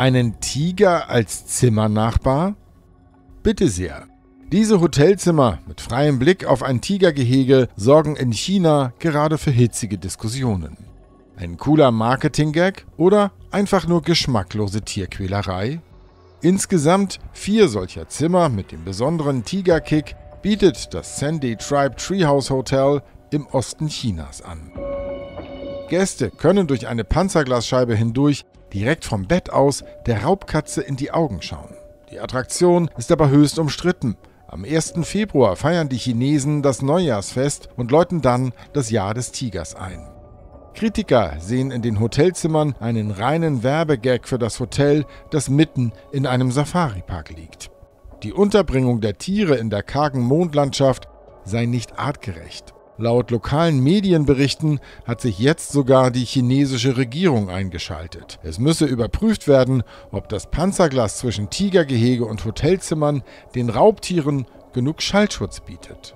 Einen Tiger als Zimmernachbar? Bitte sehr. Diese Hotelzimmer mit freiem Blick auf ein Tigergehege sorgen in China gerade für hitzige Diskussionen. Ein cooler Marketing-Gag oder einfach nur geschmacklose Tierquälerei? Insgesamt vier solcher Zimmer mit dem besonderen Tigerkick bietet das Sandy Tribe Treehouse Hotel im Osten Chinas an. Gäste können durch eine Panzerglasscheibe hindurch direkt vom Bett aus der Raubkatze in die Augen schauen. Die Attraktion ist aber höchst umstritten. Am 1. Februar feiern die Chinesen das Neujahrsfest und läuten dann das Jahr des Tigers ein. Kritiker sehen in den Hotelzimmern einen reinen Werbegag für das Hotel, das mitten in einem Safari-Park liegt. Die Unterbringung der Tiere in der kargen Mondlandschaft sei nicht artgerecht. Laut lokalen Medienberichten hat sich jetzt sogar die chinesische Regierung eingeschaltet. Es müsse überprüft werden, ob das Panzerglas zwischen Tigergehege und Hotelzimmern den Raubtieren genug Schallschutz bietet.